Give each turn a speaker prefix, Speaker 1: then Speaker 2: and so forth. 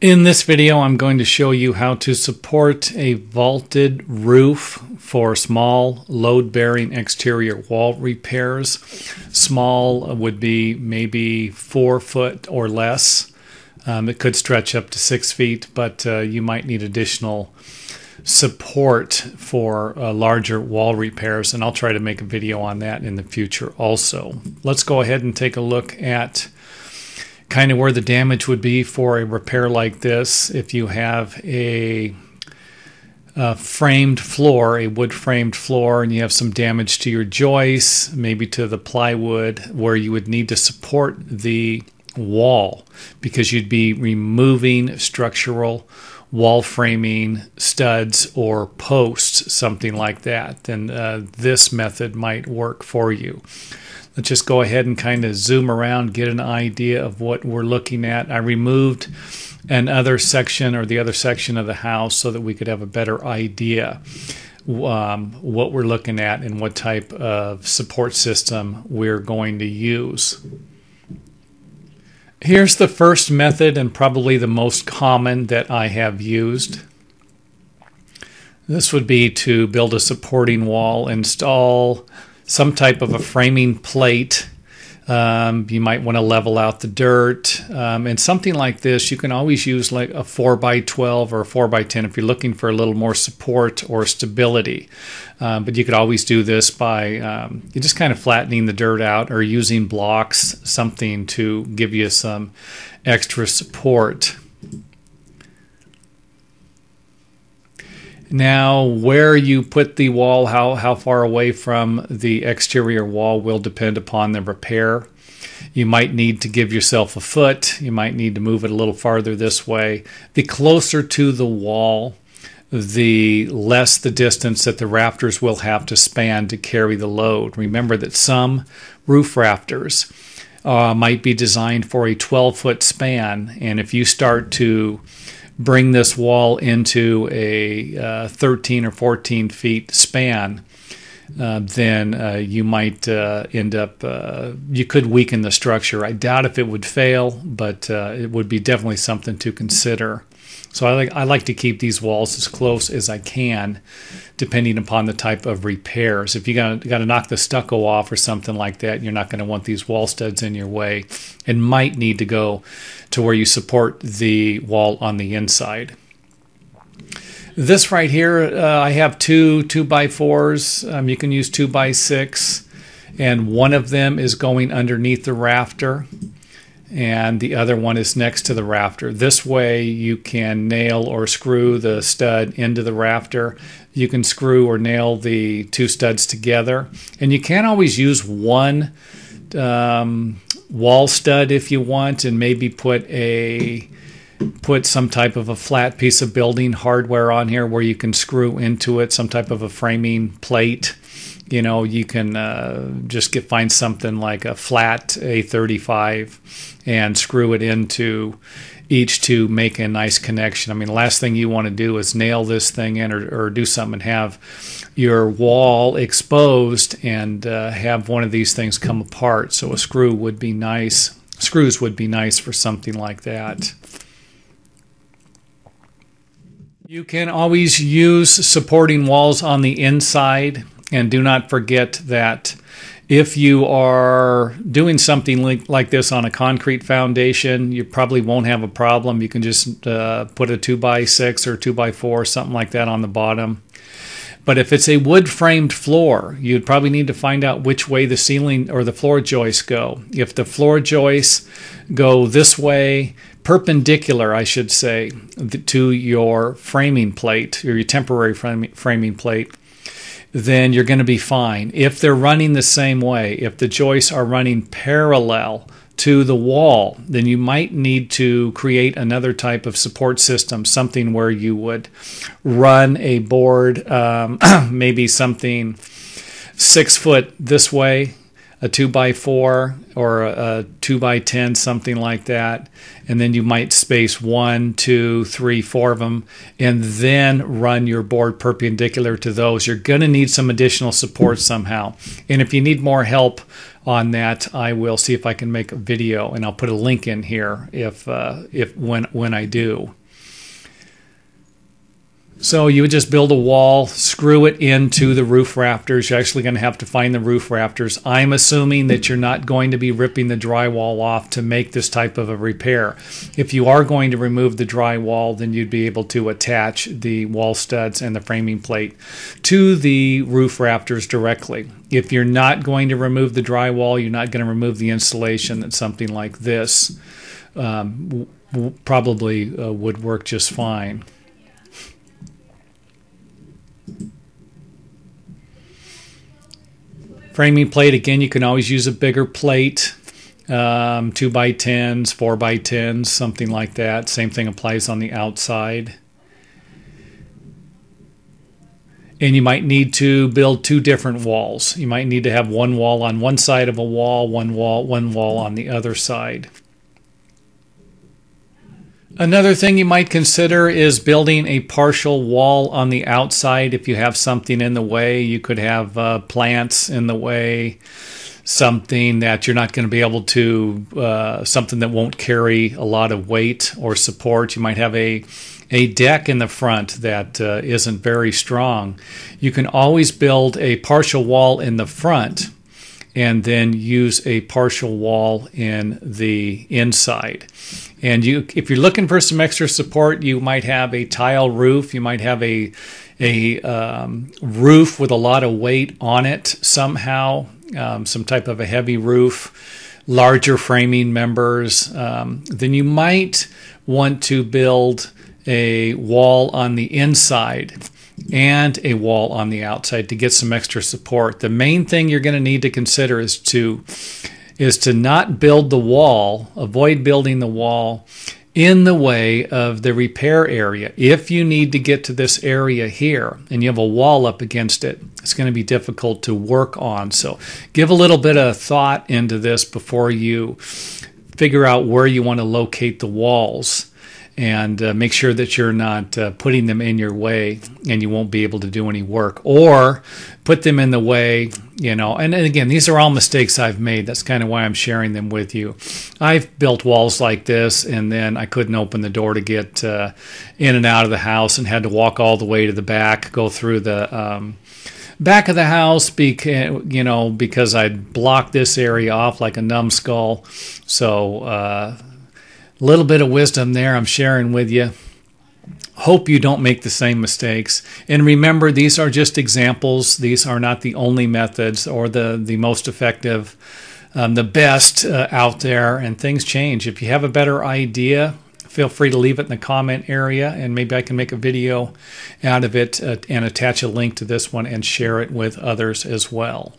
Speaker 1: In this video, I'm going to show you how to support a vaulted roof for small load-bearing exterior wall repairs. Small would be maybe four foot or less. Um, it could stretch up to six feet, but uh, you might need additional support for uh, larger wall repairs, and I'll try to make a video on that in the future also. Let's go ahead and take a look at kind of where the damage would be for a repair like this. If you have a, a, framed floor, a wood framed floor, and you have some damage to your joists, maybe to the plywood, where you would need to support the wall because you'd be removing structural wall framing studs or posts, something like that, then uh, this method might work for you let's just go ahead and kind of zoom around, get an idea of what we're looking at. I removed another section or the other section of the house so that we could have a better idea um, what we're looking at and what type of support system we're going to use. Here's the first method and probably the most common that I have used. This would be to build a supporting wall, install some type of a framing plate. Um, you might want to level out the dirt. Um, and something like this, you can always use like a 4 by 12 or a 4 by 10 if you're looking for a little more support or stability. Um, but you could always do this by um, just kind of flattening the dirt out or using blocks, something to give you some extra support. Now, where you put the wall, how, how far away from the exterior wall will depend upon the repair. You might need to give yourself a foot. You might need to move it a little farther this way. The closer to the wall, the less the distance that the rafters will have to span to carry the load. Remember that some roof rafters uh, might be designed for a 12 foot span, and if you start to bring this wall into a uh, 13 or 14 feet span, uh, then uh, you might uh, end up, uh, you could weaken the structure. I doubt if it would fail, but uh, it would be definitely something to consider. So I like I like to keep these walls as close as I can, depending upon the type of repairs. If you got got to knock the stucco off or something like that, you're not going to want these wall studs in your way, and might need to go to where you support the wall on the inside. This right here, uh, I have two two by fours. Um, you can use two by six, and one of them is going underneath the rafter and the other one is next to the rafter. This way you can nail or screw the stud into the rafter. You can screw or nail the two studs together. And you can always use one um, wall stud if you want and maybe put a put some type of a flat piece of building hardware on here where you can screw into it some type of a framing plate you know you can uh, just get find something like a flat A35 and screw it into each to make a nice connection. I mean, the last thing you want to do is nail this thing in or, or do something and have your wall exposed and uh, have one of these things come apart. So a screw would be nice. Screws would be nice for something like that. You can always use supporting walls on the inside and do not forget that if you are doing something like, this on a concrete foundation, you probably won't have a problem. You can just uh, put a 2 by 6 or 2 by 4 something like that on the bottom. But if it's a wood framed floor, you'd probably need to find out which way the ceiling or the floor joists go. If the floor joists go this way, perpendicular, I should say, to your framing plate or your temporary framing plate, then you're going to be fine. If they're running the same way, if the joists are running parallel to the wall, then you might need to create another type of support system, something where you would run a board, um, maybe something six foot this way a two by four or a, two by ten, something like that, and then you might space one, two, three, four of them, and then run your board perpendicular to those. You're going to need some additional support somehow, and if you need more help, on that, I will see if I can make a video, and I'll put a link in here if uh, if when when I do. So you would just build a wall, screw it into the roof rafters. You're actually going to have to find the roof rafters. I'm assuming that you're not going to be ripping the drywall off to make this type of a repair. If you are going to remove the drywall, then you'd be able to attach the wall studs and the framing plate to the roof rafters directly. If you're not going to remove the drywall, you're not going to remove the insulation, that something like this um, probably uh, would work just fine. Framing plate, again, you can always use a bigger plate, um, 2 by 10s 4 by 10s something like that. Same thing applies on the outside. And you might need to build two different walls. You might need to have one wall on one side of a wall, one wall, one wall on the other side. Another thing you might consider is building a partial wall on the outside. If you have something in the way, you could have uh, plants in the way, something that you're not going to be able to, uh, something that won't carry a lot of weight or support. You might have a a deck in the front that uh, not very strong. You can always build a partial wall in the front and then use a partial wall in the inside. And you, if you're looking for some extra support, you might have a tile roof. You might have a a um, roof with a lot of weight on it somehow, um, some type of a heavy roof, larger framing members. Um, then you might want to build a wall on the inside and a wall on the outside to get some extra support. The main thing you're going to need to consider is to is to not build the wall, avoid building the wall in the way of the repair area. If you need to get to this area here and you have a wall up against it, it's going to be difficult to work on. So give a little bit of thought into this before you figure out where you want to locate the walls and uh, make sure that you're not uh, putting them in your way and you won't be able to do any work or put them in the way you know and, and again these are all mistakes i've made. That's kind of why i'm sharing them with you. I've built walls like this and then i couldn't open the door to get uh, in and out of the house and had to walk all the way to the back go through the um, back of the house because you know because i'd blocked this area off like a numbskull. So uh, little bit of wisdom there I'm sharing with you. Hope you don't make the same mistakes. And remember, these are just examples. These are not the only methods or the, the most effective, um, the best uh, out there. And things change. If you have a better idea, feel free to leave it in the comment area and maybe I can make a video out of it uh, and attach a link to this one and share it with others as well.